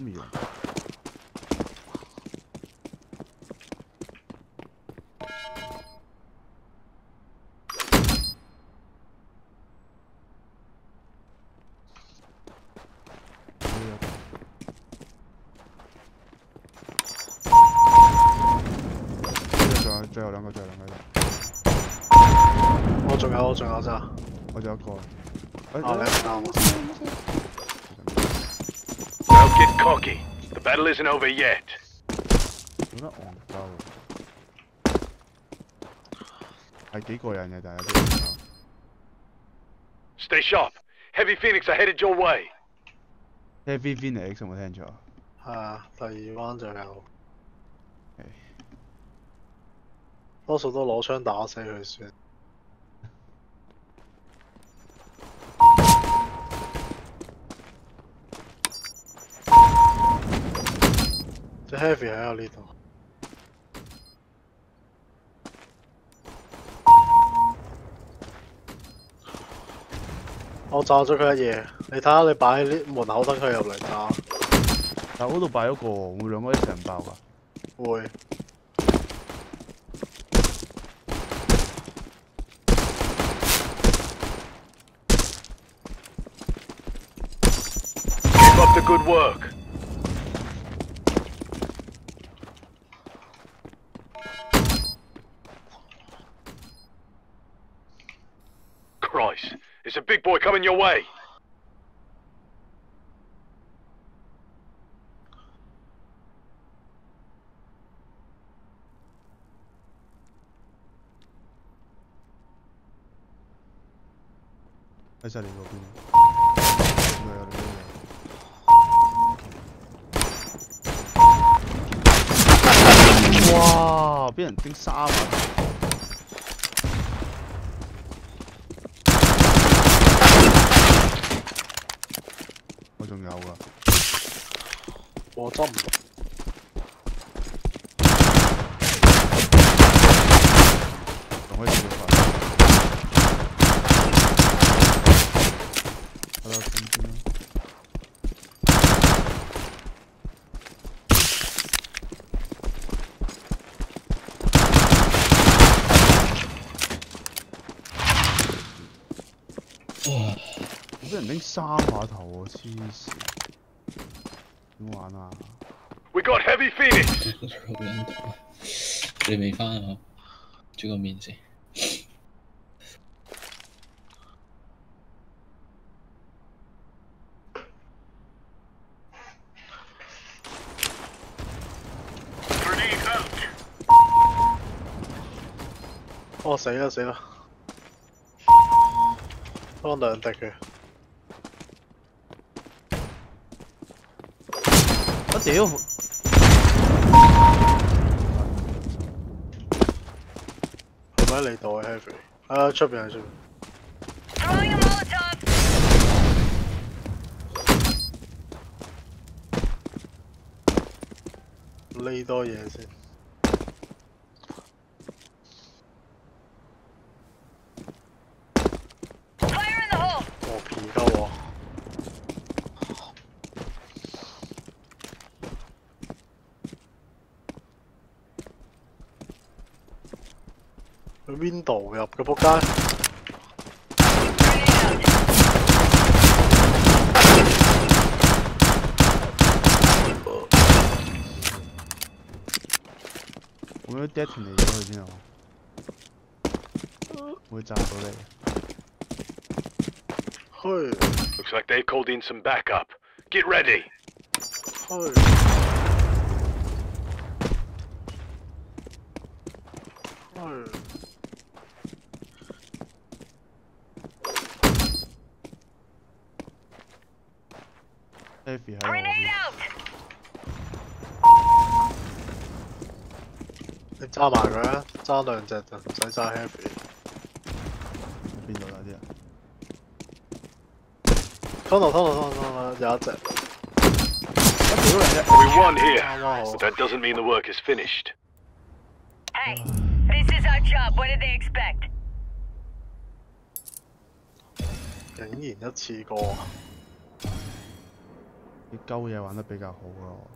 咁用。仲有最後兩個，最後兩個。我仲有，我仲有咋？我仲有一個。啊，你啱啊！Don't get cocky. The battle isn't over yet. 做得戆鸠。系几个人嘅，但系有啲戆鸠。 Stay sharp. Heavy Phoenix are headed your way. Heavy Phoenix 有冇听错？系啊，第二弯就有，系多数都攞枪打死佢算。 只 heavy 喺我呢度。我炸咗佢一嘢，你睇下你擺喺呢門口等佢入嚟炸，但係嗰度擺咗個喎，會兩個一齊爆㗎。會。Keep up the good work. Christ, it's a big boy coming your way. 哇！俾人叮三啊！我仲有噶，我執唔到。仲可以試下。好啦，咁先啦。我俾人拎三下頭喎，黐線！點玩啊？We got heavy 啊！你未翻啊？煮個麵先。哦死啦死啦！幫兩滴嘅，屌！係咪喺你度啊 heavy？啊出邊係出邊。Throwing a Molotov. 呢多嘢先。去边度入嘅仆街？ Grenade out. 我都 detonate 咗佢先啊！会炸到你。去 Looks like they called in some backup. Get ready. 去。去。 你揸埋佢啊！揸兩隻就唔使揸 heavy。邊度啦啲人？通路通路通路通路有一隻。We won here. But。that doesn't mean the work is finished. Hey, this is our job. What did they expect? 竟然一次過。啲鸠嘢玩得比较好咯。